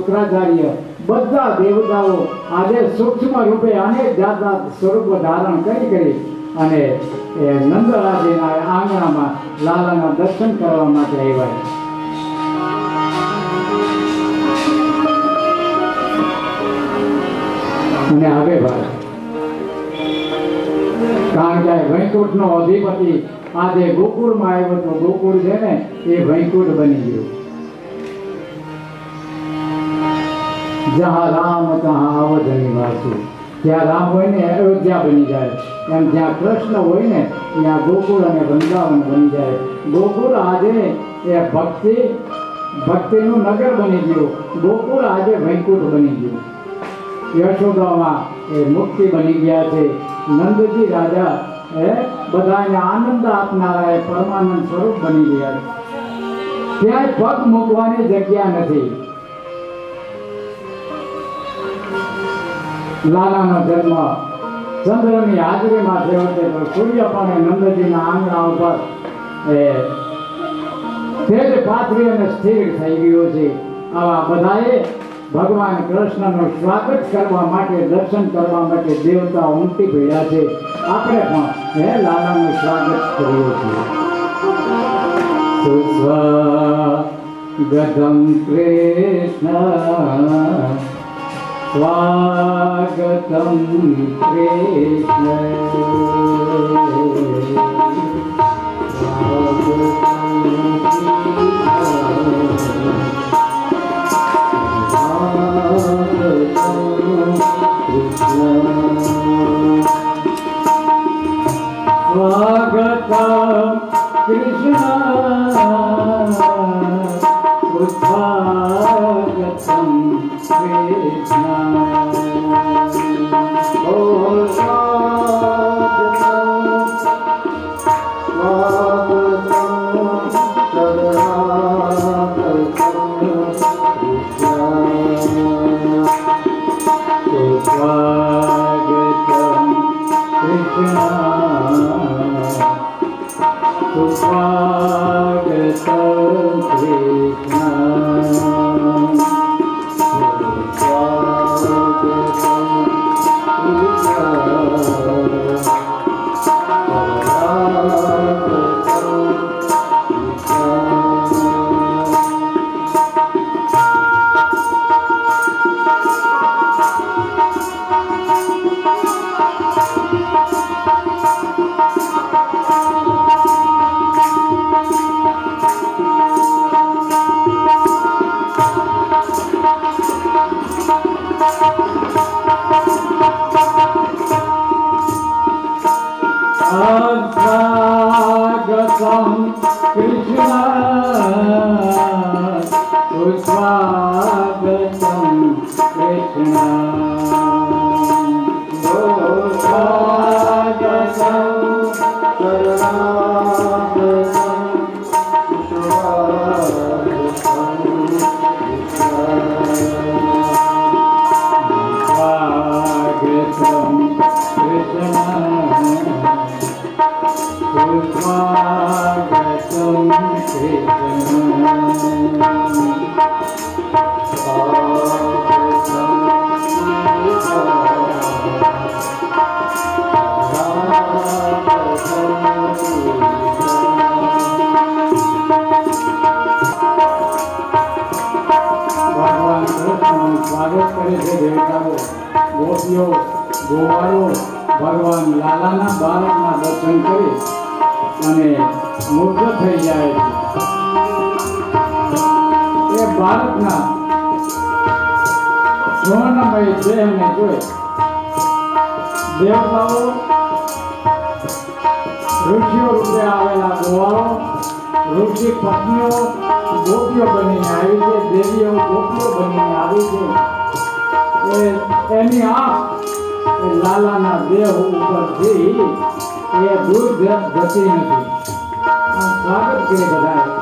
શુક્રાચાર્ય, બધા દેવતાઓ આજે સૂક્ષ્મ રૂપે અનેક જાતના સ્વરૂપ ધારણ કરી કરી અને નંદરાજીના આંગણામાં, લાલાના દર્શન કરવા માટે આવ્યા અને હવે ભાઈ, કારણ કે વૈકુંઠનો અધિપતિ આજે ગોકુળમાં આવ્યો તો ગોકુળ છે ને, એ વૈકુંઠ બની ગયું. જहाँ રામ ત્યાં અવધની વાસુ. જ્યાં રામ હોય ને અયોધ્યા બની જાય. એમ જ્યાં કૃષ્ણ હોય ને ત્યાં ગોકુળ અને વૃંદાવન બની જાય. ગોકુળ આજે એ ભક્તિ, ભક્તિનું નગર બની ગયું. ગોકુળ આજે વૈકુંઠ બની ગયું. યશોદામાં એ મુક્તિ બની ગયા છે. નંદજી રાજા એ બધાને આનંદ આપનારા એ પરમાનંદ સ્વરૂપ બની ગયા છે. ક્યાંય પગ મૂકવાની જગ્યા નથી. લાલાનો જન્મ ચંદ્રની હાજરીમાં થયો છે સૂર્ય પણ નંદજીના આંગણા ઉપર એ તેજ પાથરી અને સ્થિર થઈ ગયો છે. આવા બધાએ ભગવાન કૃષ્ણનું સ્વાગત કરવા માટે, દર્શન કરવા માટે દેવતા ઉમટી પડ્યા છે. આપણે પણ હે લાલાનું સ્વાગત કરીએ છીએ. સુસ્વાગતમ કૃષ્ણ. स्वागतं कृष्ण प्रेष કૃષ્ણ Oh. સ્વાગત કરે છે દેવતાઓ ગોપીઓ, ગોવાળો, ભગવાન લાલાના બાળકના દર્શન કરી અને મુગ્ધ થઈ જાય છે. એ બાળકના સ્વર્ણમય દેહને જોઈ દેવતાઓ, ઋષિઓ રૂપે આવેલા ગોવાળો, ઋષિ પત્નીઓ ગોપીઓ બનીને આવી છે, દેવીઓ ગોપીઓ બનીને આવી છે. એની આંખ લાલાના દેહ ઉપરથી એ દૂર જતી નથી સ્વાગત કરે બધાએ.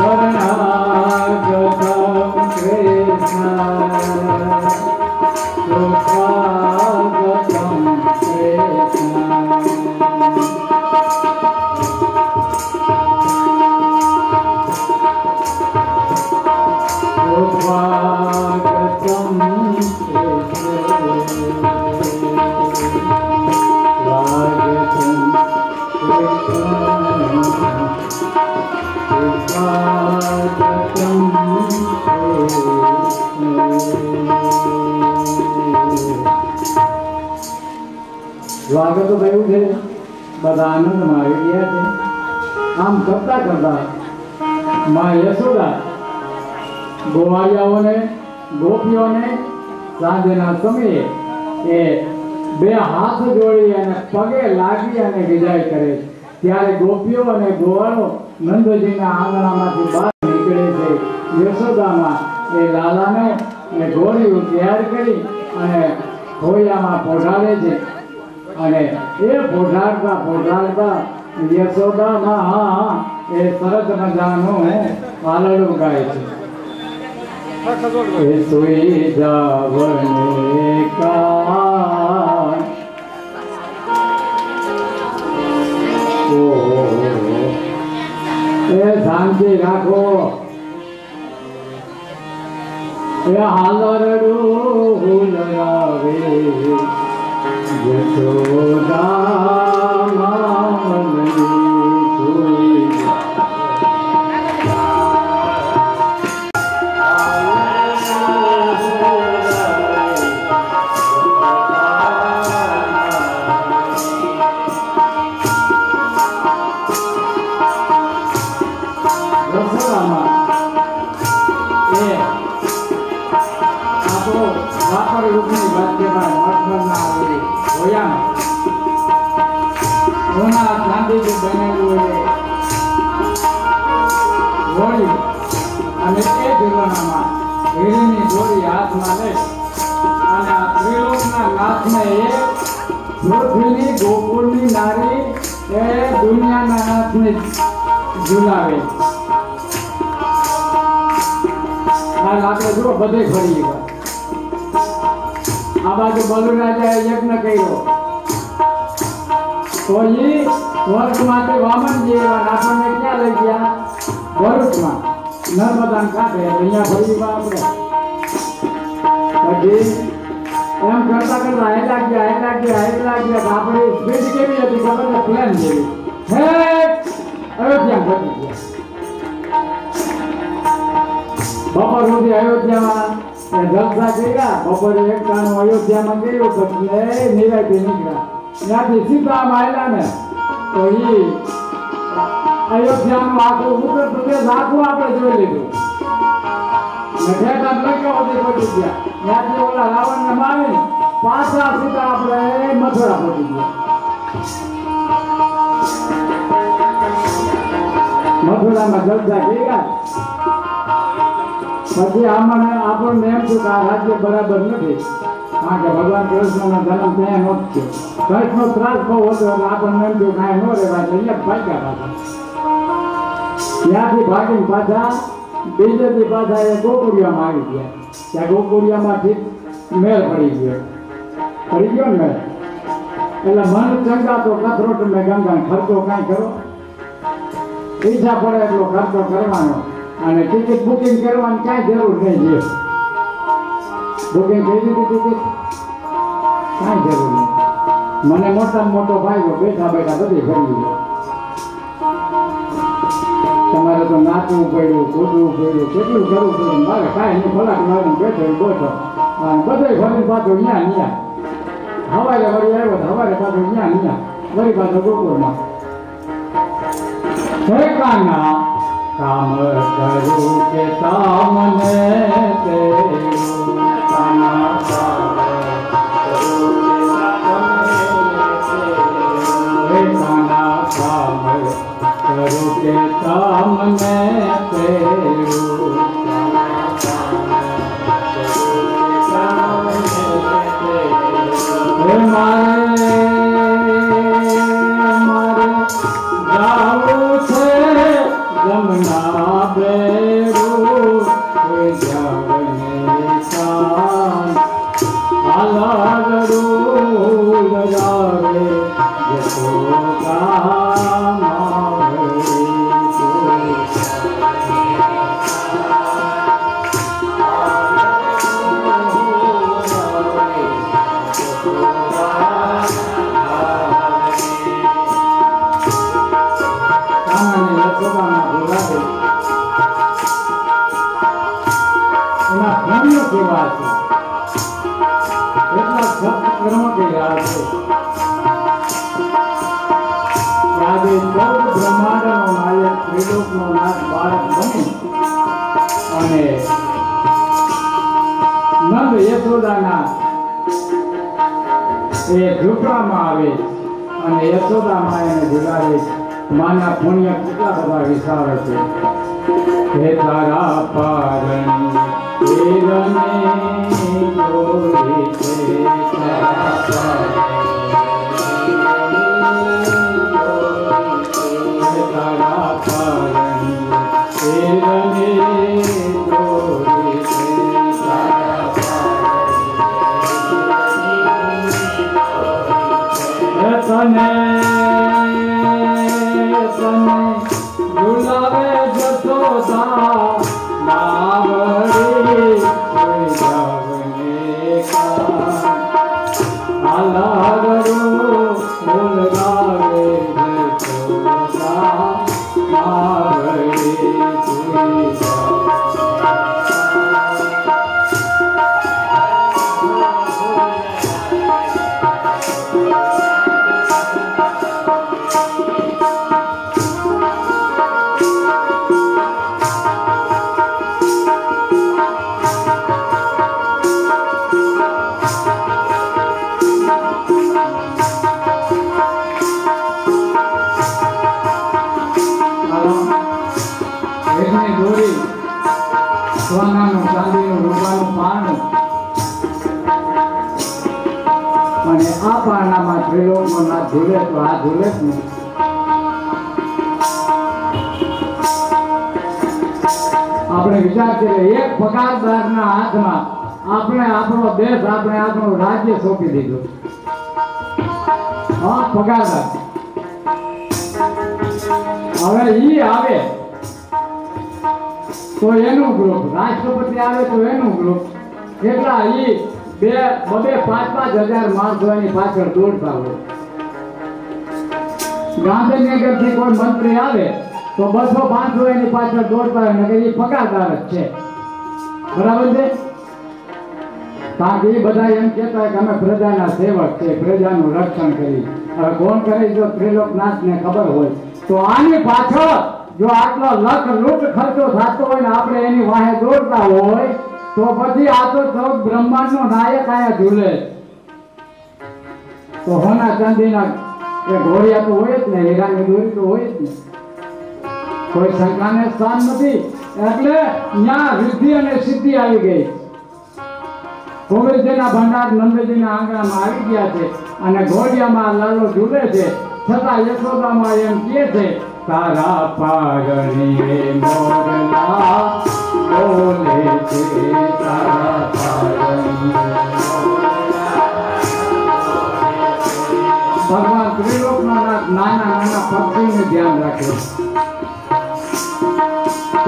Sovereign બધા આનંદમાં આવી ગયા છે. આમ કરતા કરતા માં યશોદા ગોવાળિયાઓને, ગોપીઓને સાંજના સમયે એ બે હાથ જોડી અને પગે લાગી અને વિદાય કરે છે. ત્યારે ગોપીઓ અને ગોવાળો નંદજીના આંગણામાંથી બહાર નીકળે છે. યશોદામાં એ લાલાને એ ઘોડીઓ તૈયાર કરી અને ખોયામાં પોઢાડે છે. અને એ પોઢાડતા યશોદા માં હા, એ સરસ મજાનું પાલડું ગાય છે. સુઈ જાવને કા એ શાંતિ રાખો. એ હાલરડું હુલરાવે યશોદા બનેલું એ હોળી અને એ ઝૂલણામાં હીરની દોરી હાથમાં લઈ અને આ ત્રિલોકના નાથને એ પૃથ્વીની ગોકુળની નારી એ દુનિયાના નાથને ઝુલાવે આ લાકડો જુઓ બધે ફરી ગયા આ બાજુ બલુ રાજાએ યજ્ઞ કર્યો. તો ઈ સ્વર્ગમાંથી વામન જેવા આપણને ક્યાં લઈ ગયા? ભરૂચમાં નર્મદાન કાંઠે અહીંયા ફરી આપણે પછી એમ કરતા કરતા હેટ લાગ્યા હેટ લાગ્યા હેટ લાગ્યા તો આપણી સ્પીડ કેવી હતી? ખબર ને પ્લેન જેવી. હે અયોધ્યા પહોંચી ગયા બપોર સુધી અયોધ્યામાં જલસા કર્યા. બપોરે એક ટાણું અયોધ્યામાં ગયો પછી નિરાય નીકળ્યા. ત્યાંથી સીતામાં આવ્યા ને તો ઈ અયોધ્યાનું આખું ઉત્તર પ્રદેશ આખું આપણે જોઈ લીધું. ઠેઠા લંકા સુધી પહોંચી ગયા. ત્યાંથી ઓલા મારી પાછા સીધા આપણે મથુરા પહોંચી ગયા. મથુરામાં જલસા કર્યા પછી આમાં આપણને એમ થયું કે આ રાજ્ય બરાબર નથી. કારણ કે ભગવાન કૃષ્ણનો જન્મ ત્યાં નહોતો થયો. કૃષ્ણનો ત્રાસ બહુ હતો એટલે આપણને એમ થયું કાંઈ ન રહેવા એટલે અહીંયા જ ભાગ્યા પાછા ત્યાંથી ભાગીને પાછા બીજેથી પાછા એ ગોકુળિયામાં આવી ગયા ત્યાં ગોકુરિયામાંથી મેળ પડી ગયો પડી ગયો ને એટલે મન ચંગા તો કથરોટ મેં ગંગા ખર્ચો કાંઈ કરો ઈચ્છા પડે એટલો ખર્ચો કરવાનો અને ટિકિટ બુકિંગ કરવાની કાંઈ જરૂર નહીં છે બુકિંગ થઈ દીધી ટિકિટ કાંઈ જરૂર નહીં મને મોટામાં મોટો ભાઈ બેઠા બેઠા બધી ફરી તમારે તો નાચવું પડ્યું, કૂદવું પડ્યું, કેટલું કરવું પડ્યું, મારે કાંઈ નહીં ખોરાક મારી બેઠો બેઠો. અને બધે ફરી પાછો ન્યા ન્યા. હવારે વળી આવ્યો હવારે પાછો ન્યા ન્યા, વળી પાછો ગોકુળમાં કાના, કામ કરું કે તેરું કાના કામ કાના કામ કરું કે એ ઝૂંપડામાં આવે અને યશોદા માયને ઝુલાવે માના પુણ્ય કેટલા બધા વિશાળ છે. હે તારા પારણી પારણામાં ત્રિલોકનો નાથ ઝૂલે તો આ ઝૂલે જ નહીં. આપણે વિચાર કરીએ, એક પગારદારના હાથમાં આપણે આપણો દેશ, આપણે આપણું રાજ્ય સોંપી દીધું. હા, પગારદાર. હવે ઈ આવે તો એનું ગ્રુપ રાષ્ટ્રપતિ આવે તો એનું ગ્રુપ એટલા ઈ બે, બબે પાંચ પાંચ હજાર માણસો એની પાછળ દોડતા હોય. ગાંધીનગરથી કોઈ મંત્રી આવે, તો બસો પાંચસો એની પાછળ દોડતા હોય નગર એ પગારદાર જ છે. બરાબર છે? કારણ એ બધા એમ કહેતા કે અમે પ્રજાના સેવક છે પ્રજાનું રક્ષણ કરી હવે કોણ કરે જો ત્રિલોકનાથને ખબર હોય, તો આની પાછળ જો આટલો લખ લૂંટ ખર્ચો થતો હોય ને આપણે એની વાહે દોડતા હોય તો પછી આ તો સૌ બ્રહ્માંડ નો નાયક આયા ઝૂલે. તો હોના ચાંદીના એ ઘોડિયા તો હોય જ ને, હીરાની દોરી તો હોય જ ને. કોઈ શંકાને સ્થાન નથી. એટલે ત્યાં વૃદ્ધિ અને સિદ્ધિ આવી ગઈ. ગોવિંદજીના ભંડાર નંદજીના આંગણામાં આવી ગયા છે અને ઘોડિયામાં લાલો ઝૂલે છે. છતાં યશોદામાં એમ કહે છે, તારા પારણી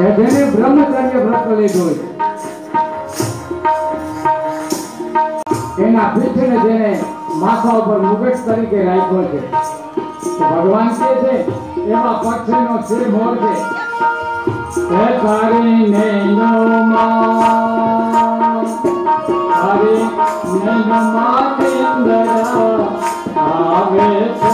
કે બ્રહ્મચર્ય વ્રત લીધું એના પીઠને જેને માથા ઉપર મુગટ તરીકે રાખ્યો છે. ભગવાન કે છે, એવા પક્ષીનો શ્રી મોર છે. હે તારી નૈનોમાં ચંદ્ર આવે છે.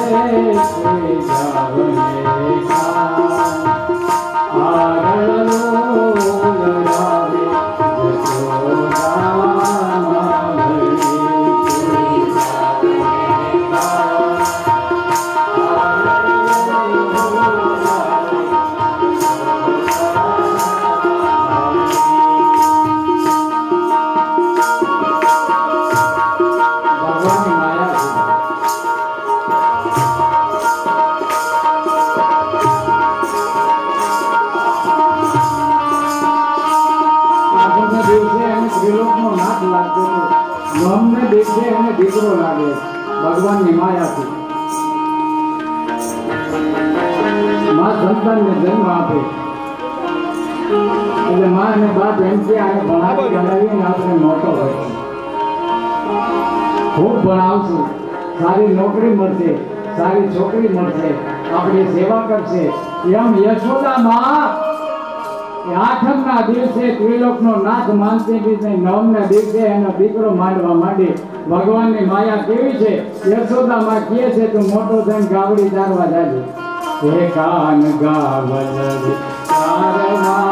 હતો દેખે અને દીકરો લાગે. ભગવાનની માયાથી. મા સંતાનને જન્મ આપે. એટલે મા અને બાપ એમ કે આને ભણાવી ગણાવીને આપણે મોટો કરશું ખૂબ ભણાવશું. સારી નોકરી મળશે. સારી છોકરી મળશે. આપણી સેવા કરશે. એમ યશોદા માં આઠમના દિવસે ત્રિલોકનો નાથ રીતે નવમના દિવસે એનો દીકરો માંડવા માંડી. ભગવાનની માયા કેવી છે? યશોદા માં કહે છે, તું મોટો થઈને ગાવડી ચારવા જાજે. હે કાન ગાવલ ચારવા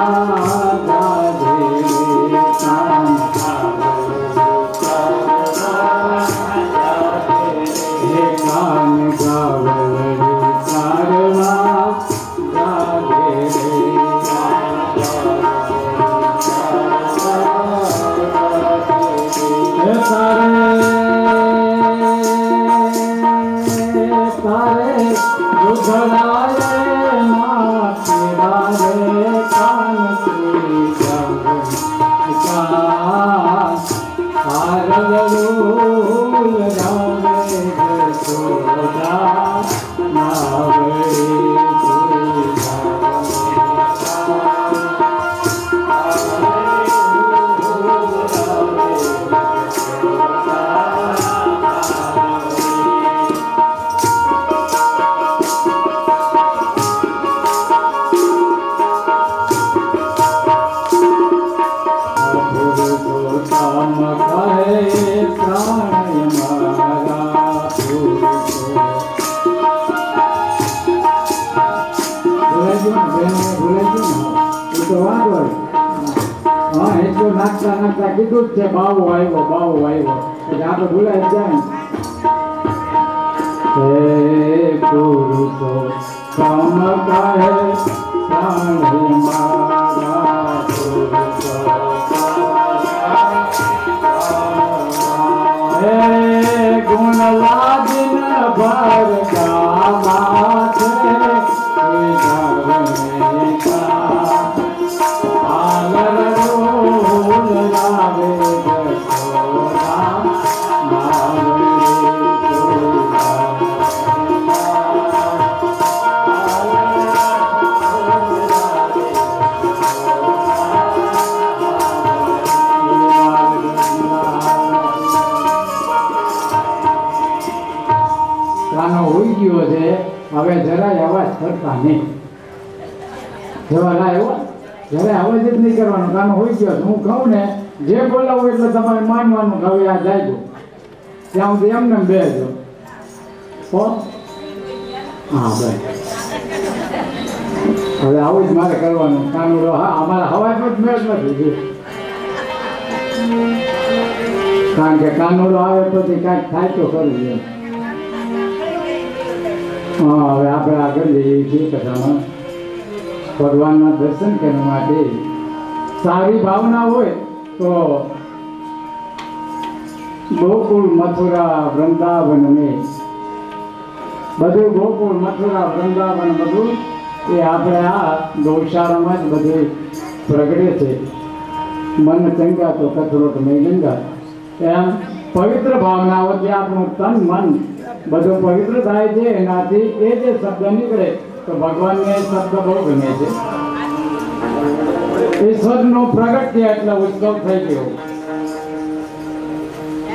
છે બાવો આવ્યો બાવો આવ્યો એટલે આપણે ભૂલાઈ જ જાય હે પુરુષો સમ કહે પ્રાણ કરતા જવા લાય જરાય અવાજ જ નહીં કરવાનું, કામ હોઈ ગયો હું કહું ને, જે બોલાવું એટલે તમારે માનવાનું હવે આ જાય ત્યાં સુધી એમને એમ જો હો? ભાઈ. હવે આવું જ મારે કરવાનું. કાનુડો હા, અમારા હવાઈ પણ મેળ નથી કારણ કે કાનુડો આવે તો કાંઈક થાય તો કરવું એમ. હવે આપણે આગળ જઈએ છીએ કથામાં. ભગવાનના દર્શન કરવા માટે. સારી ભાવના હોય તો ગોકુળ, મથુરા, વૃંદાવન ને બધું ગોકુળ, મથુરા, વૃંદાવન બધું એ આપણે આ ગૌશાળામાં જ બધું પ્રગટે છે. મન ચંગા તો કથરોટ નહીં ગંગા. એમ પવિત્ર ભાવનાઓથી આપણું તન, મન બધું પવિત્ર થાય છે, એનાથી એ જે શબ્દ નીકળે, તો ભગવાનને એ શબ્દ બહુ ગમે છે. ઈશ્વરનું પ્રગટ્ય એટલે ઉત્સવ થઈ ગયો.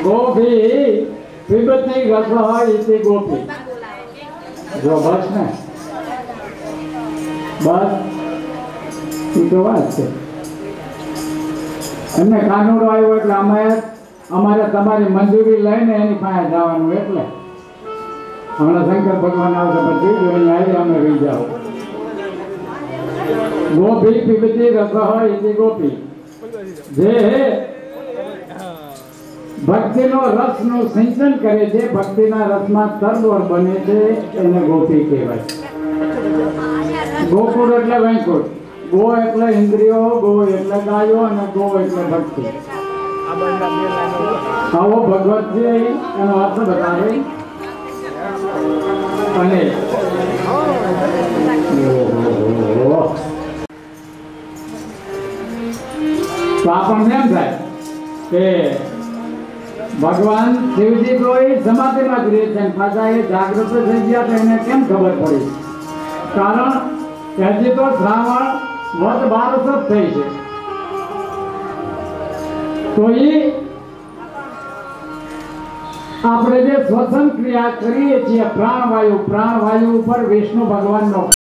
ગોપી પીબતી હોય તે ગોપી. જો બસ ને? બસ? એ તો વાત છે. એમને કાનુડો આવ્યો એટલે અમે અમારે તમારી મંજૂરી લઈને એની પાસે જવાનું એટલે. હમણાં શંકર ભગવાન આવશે પછી જો આવી અમે રહી જાઓ. ગોપી પીબતી રસહ ઇતિ ગોપી. જે ભક્તિનો રસનું સિંચન કરે છે, ભક્તિના રસમાં તરબોર બને છે, એને ગોપી કહેવાય. ગોકુળ એટલે વૈકુળ ગો એટલે ઇન્દ્રિયો, ગો એટલે ગાયો અને ગો એટલે ભક્તિ. આવો ભગવતજી એનો અર્થ બતાવે. ભગવાન શિવજી તો એ સમાધિમાં જ રહે છે પાછા એ જાગૃત થઈ ગયા તો એને કેમ ખબર પડી? કારણ હજી તો શ્રાવણ વધ બારસ થઈ છે. તો એ આપણે જે શ્વસન ક્રિયા કરીએ છીએ પ્રાણવાયુ પ્રાણવાયુ ઉપર વિષ્ણુ ભગવાનનો